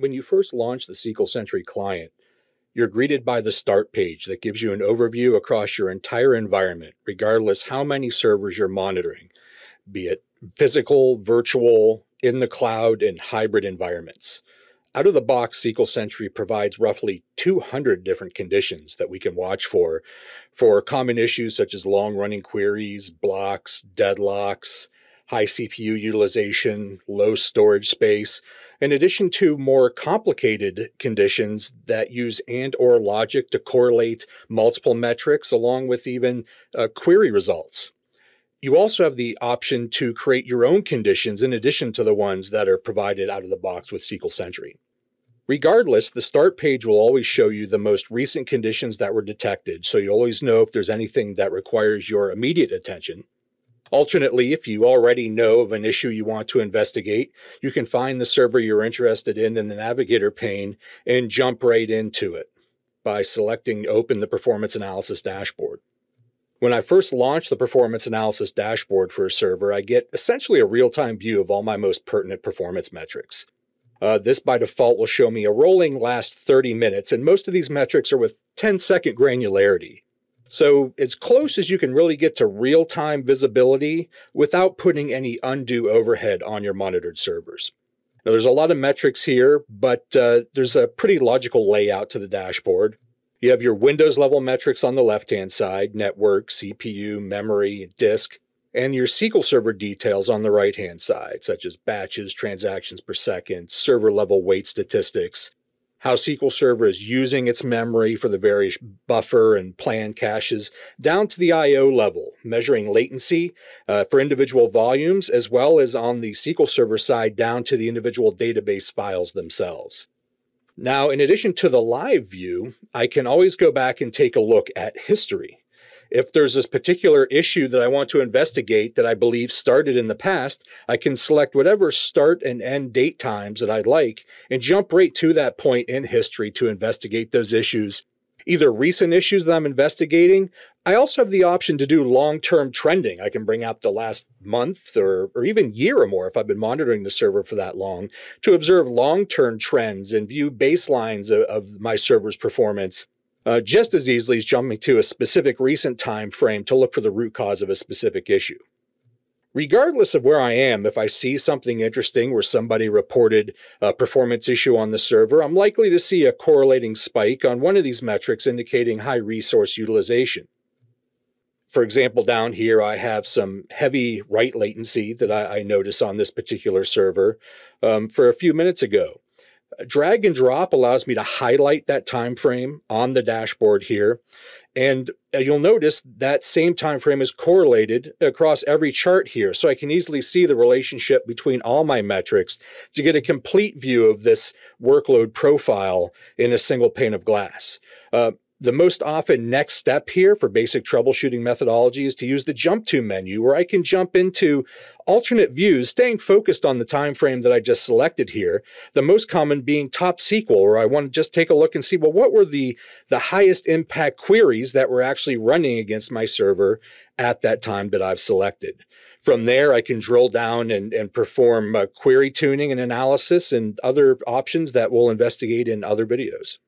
When you first launch the SQL Sentry client, you're greeted by the start page that gives you an overview across your entire environment, regardless how many servers you're monitoring, be it physical, virtual, in the cloud, and hybrid environments. Out of the box, SQL Sentry provides roughly 200 different conditions that we can watch for, for common issues such as long running queries, blocks, deadlocks, high CPU utilization, low storage space, in addition to more complicated conditions that use and or logic to correlate multiple metrics along with even uh, query results. You also have the option to create your own conditions in addition to the ones that are provided out of the box with SQL Sentry. Regardless, the start page will always show you the most recent conditions that were detected, so you always know if there's anything that requires your immediate attention. Alternately, if you already know of an issue you want to investigate, you can find the server you're interested in in the navigator pane and jump right into it by selecting Open the Performance Analysis dashboard. When I first launch the performance analysis dashboard for a server, I get essentially a real time view of all my most pertinent performance metrics. Uh, this by default will show me a rolling last 30 minutes, and most of these metrics are with 10 second granularity. So, as close as you can really get to real time visibility without putting any undue overhead on your monitored servers. Now, there's a lot of metrics here, but uh, there's a pretty logical layout to the dashboard. You have your Windows level metrics on the left hand side network, CPU, memory, disk, and your SQL Server details on the right hand side, such as batches, transactions per second, server level wait statistics, how SQL Server is using its memory for the various buffer and plan caches down to the I/O level, measuring latency uh, for individual volumes, as well as on the SQL Server side down to the individual database files themselves. Now, in addition to the live view, I can always go back and take a look at history if there's this particular issue that I want to investigate that I believe started in the past, I can select whatever start and end date times that I'd like and jump right to that point in history to investigate those issues. Either recent issues that I'm investigating. I also have the option to do long term trending. I can bring up the last month or, or even year or more if I've been monitoring the server for that long to observe long term trends and view baselines of, of my server's performance uh, just as easily as jumping to a specific recent time frame to look for the root cause of a specific issue. Regardless of where I am, if I see something interesting where somebody reported a performance issue on the server, I'm likely to see a correlating spike on one of these metrics indicating high resource utilization. For example, down here, I have some heavy write latency that I, I notice on this particular server um, for a few minutes ago drag and drop allows me to highlight that time frame on the dashboard here. And uh, you'll notice that same time frame is correlated across every chart here. So i can easily see the relationship between all my metrics to get a complete view of this workload profile in a single pane of glass. Uh, the most often next step here for basic troubleshooting methodology is to use the jump to menu where I can jump into alternate views, staying focused on the time frame that I just selected here. The most common being top SQL, where I want to just take a look and see, well, what were the, the highest impact queries that were actually running against my server at that time that I've selected. From there, I can drill down and, and perform uh, query tuning and analysis and other options that we'll investigate in other videos.